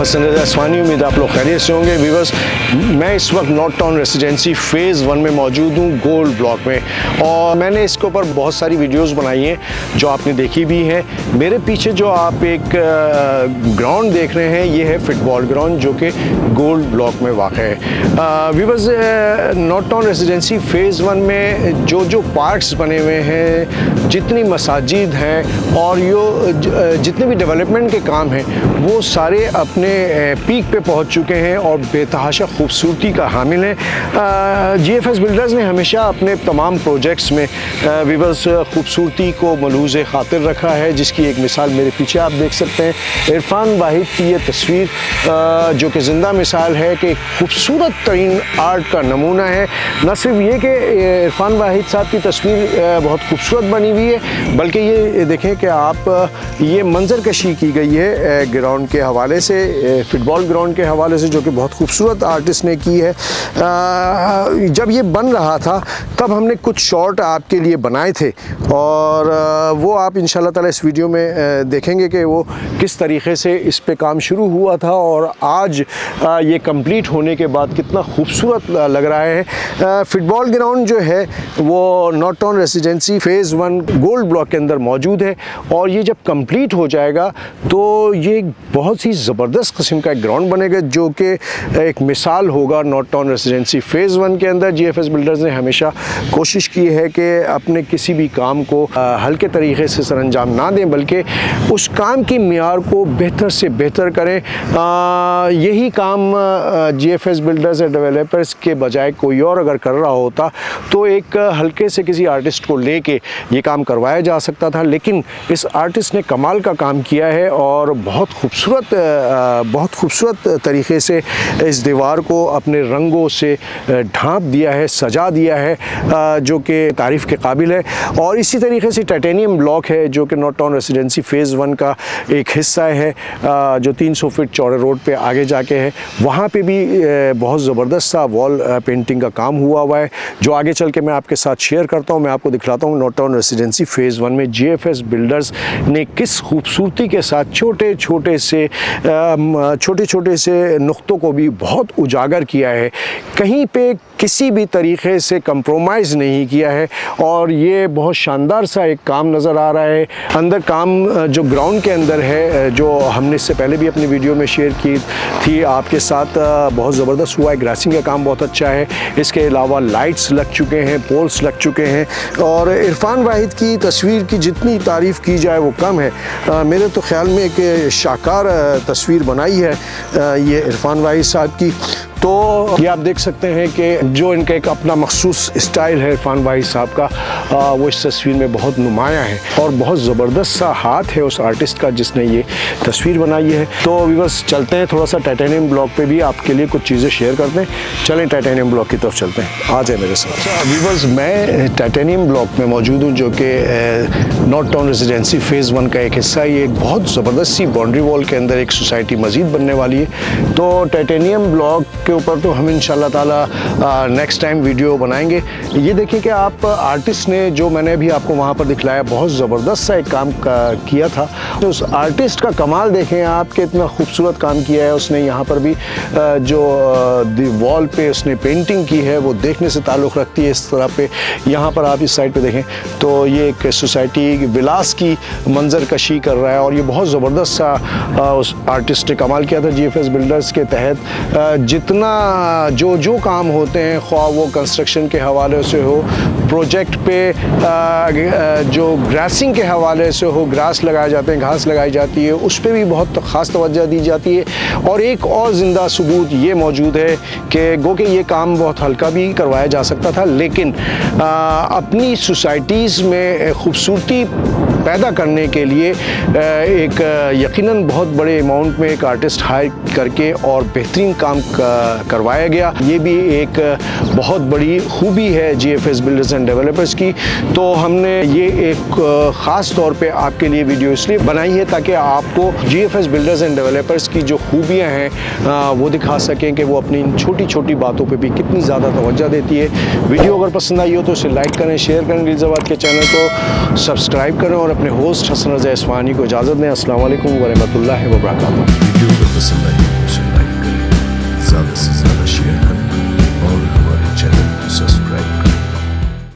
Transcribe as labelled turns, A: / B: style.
A: हसन रजा असवानी उम्मीद आप लोग खैरियत से होंगे वीवर्स मैं इस वक्त north town residency phase one में मौजूद हूँ गोल्ड ब्लॉक में। और मैंने इसके ऊपर बहुत सारी वीडियोस बनाई हैं, जो आपने देखी भी हैं। मेरे पीछे जो आप एक ग्राउंड देख रहे हैं, ये है फुटबॉल ग्राउंड जो कि गोल्ड ब्लॉक में वाक़ है। Viewers north town residency phase one में जो जो पार्कस बने हुए हैं, जितनी मसाजिद हैं, और यो जितने भी डेवलपमेंट के काम हैं, वो सारे अपने पीक पे पहुँच चुके हैं और बेतहाशा खूबसूरती का हामिल हैं। जी एफ़ एस बिल्डर्स ने हमेशा अपने तमाम प्रोजेक्ट्स में वीवर्स खूबसूरती को मलूज खातिर रखा है, जिसकी एक मिसाल मेरे पीछे आप देख सकते हैं। इरफान वाहिद की ये तस्वीर जो कि ज़िंदा मिसाल है कि खूबसूरत तरीन आर्ट का नमूना है। न सिर्फ़ ये कि इरफान वाहिद साहब की तस्वीर बहुत खूबसूरत बनी हुई है, बल्कि ये देखें कि आप ये मंजर कशी की गई है ग्राउंड के हवाले से। फुटबॉल ग्राउंड के हवाले से जो कि बहुत खूबसूरत आर्टिस्ट ने की है आ, जब ये बन रहा था तब हमने कुछ शॉट आपके लिए बनाए थे। और आ, वो आप इन ताला इस वीडियो में आ, देखेंगे कि वो किस तरीके से इस पर काम शुरू हुआ था और आज आ, ये कंप्लीट होने के बाद कितना खूबसूरत लग रहा है। फुटबॉल ग्राउंड जो है वो north town residency phase one gold block के अंदर मौजूद है। और ये जब कंप्लीट हो जाएगा तो ये बहुत ही ज़बरदस्त ख़ास कस्म का एक ग्राउंड बनेगा जो कि एक मिसाल होगा north town residency phase one के अंदर। जी एफ़ एस बिल्डर्स ने हमेशा कोशिश की है कि अपने किसी भी काम को हल्के तरीके से सर अंजाम ना दें, बल्कि उस काम की मीार को बेहतर से बेहतर करें। यही काम जी एफ़ एस बिल्डर्स या डेवलपर्स के बजाय कोई और अगर कर रहा होता तो एक हल्के से किसी आर्टिस्ट को ले कर ये काम करवाया जा सकता था। लेकिन इस आर्टिस्ट ने कमाल का काम किया है और बहुत खूबसूरत बहुत खूबसूरत तरीके से इस दीवार को अपने रंगों से ढांप दिया है, सजा दिया है जो कि तारीफ़ के काबिल है। और इसी तरीके से टाइटेनियम ब्लॉक है, जो कि north town residency phase one का एक हिस्सा है जो 300 फिट चौड़े रोड पे आगे जाके है। वहाँ पे भी बहुत ज़बरदस्त सा वॉल पेंटिंग का काम हुआ हुआ है, जो आगे चल के मैं आपके साथ शेयर करता हूँ। मैं आपको दिखलाता हूँ not town residency phase one में जीएफएस बिल्डर्स ने किस खूबसूरती के साथ छोटे छोटे से छोटे छोटे से नुक्तों को भी बहुत उजागर किया है। कहीं पे किसी भी तरीके से कंप्रोमाइज़ नहीं किया है। और ये बहुत शानदार सा एक काम नज़र आ रहा है। अंदर काम, जो ग्राउंड के अंदर है, जो हमने इससे पहले भी अपनी वीडियो में शेयर की थी, आपके साथ, बहुत ज़बरदस्त हुआ है। ग्रासिंग का काम बहुत अच्छा है। इसके अलावा लाइट्स लग चुके हैं पोल्स लग चुके हैं। और इरफान वाहिद की तस्वीर की जितनी तारीफ़ की जाए, वो कम है। मेरे तो ख्याल में एक शाकार तस्वीर बनाई है ये इरफान वाहिद साहब की। तो ये आप देख सकते हैं कि जो इनका एक अपना मखसूस स्टाइल है इरफान भाई साहब का वो इस तस्वीर में बहुत नुमाया है और बहुत ज़बरदस्त सा हाथ है उस आर्टिस्ट का जिसने ये तस्वीर बनाई है। तो वीवर्स चलते हैं थोड़ा सा टाइटेनियम ब्लॉक पे भी, आपके लिए कुछ चीज़ें शेयर करते हैं चलें टाइटेनियम ब्लॉक की तरफ़ चलते हैं। आ जाए मेरे साथ। अच्छा, वीवर्स मैं टाइटेनियम ब्लॉक में मौजूद हूँ, जो कि north town residency phase one का एक हिस्सा ये एक बहुत ज़बरदस्त सी बाउंड्री वॉल के अंदर एक सोसाइटी मज़ीद बनने वाली है। तो टाइटेनियम ब्लॉक उसके ऊपर तो हम इन ताला नेक्स्ट टाइम वीडियो बनाएँगे। ये देखिए कि आप आर्टिस्ट ने जो मैंने भी आपको वहाँ पर दिखलाया, बहुत ज़बरदस्त सा एक काम किया था। तो उस आर्टिस्ट का कमाल देखें आप कि इतना खूबसूरत काम किया है। उसने यहाँ पर भी जो वॉल पे उसने पेंटिंग की है, वो देखने से ताल्लुक़ रखती है इस तरह पे। यहाँ पर आप इस साइड पे देखें तो ये एक सोसाइटी विलास की मंजर कशी कर रहा है और ये बहुत ज़बरदस्त सा उस आर्टिस्ट ने कमाल किया था जीएफएस बिल्डर्स के तहत। जितना अपना जो जो काम होते हैं ख्वा वो कंस्ट्रक्शन के हवाले से हो प्रोजेक्ट पे जो ग्रासिंग के हवाले से हो ग्रास लगाए जाते हैं, घास लगाई जाती है, उस पर भी बहुत ख़ास तोज्जा दी जाती है। और एक और ज़िंदा सबूत ये मौजूद है कि गो के ये काम बहुत हल्का भी करवाया जा सकता था, लेकिन अपनी सोसाइटीज़ में खूबसूरती पैदा करने के लिए एक यकीनन बहुत बड़े अमाउंट में एक आर्टिस्ट हायर करके और बेहतरीन काम करवाया गया। ये भी एक बहुत बड़ी खूबी है G F S builders and developers की। तो हमने ये एक ख़ास तौर पे आपके लिए वीडियो इसलिए बनाई है ताकि आपको G F S builders and developers की जो खूबियाँ हैं वो दिखा सकें कि वो अपनी इन छोटी छोटी बातों पर भी कितनी ज़्यादा तोज्जा देती है। वीडियो अगर पसंद आई हो तो उसे लाइक करें शेयर करें गिलजाबाद के चैनल को सब्सक्राइब करें और और अपने होस्ट हसन रजा इसमानी को इजाज़त दें। असल वरम्ह वर्क